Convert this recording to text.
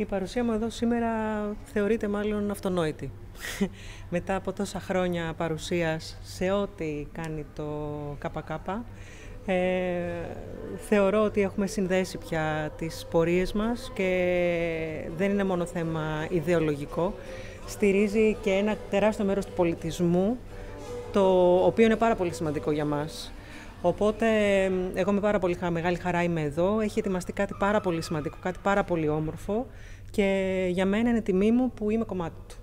Η παρουσία μου εδώ σήμερα θεωρείται μάλλον αυτονόητη. Μετά από τόσα χρόνια παρουσίας σε ό,τι κάνει το ΚΚ, ε, θεωρώ ότι έχουμε συνδέσει πια τις πορείες μας και δεν είναι μόνο θέμα ιδεολογικό. Στηρίζει και ένα τεράστιο μέρος του πολιτισμού, το οποίο είναι πάρα πολύ σημαντικό για μας. Οπότε, εγώ με πάρα πολύ μεγάλη χαρά είμαι εδώ. Έχει ετοιμαστεί κάτι πάρα πολύ σημαντικό, κάτι πάρα πολύ όμορφο και για μένα είναι τιμή μου που είμαι κομμάτι του.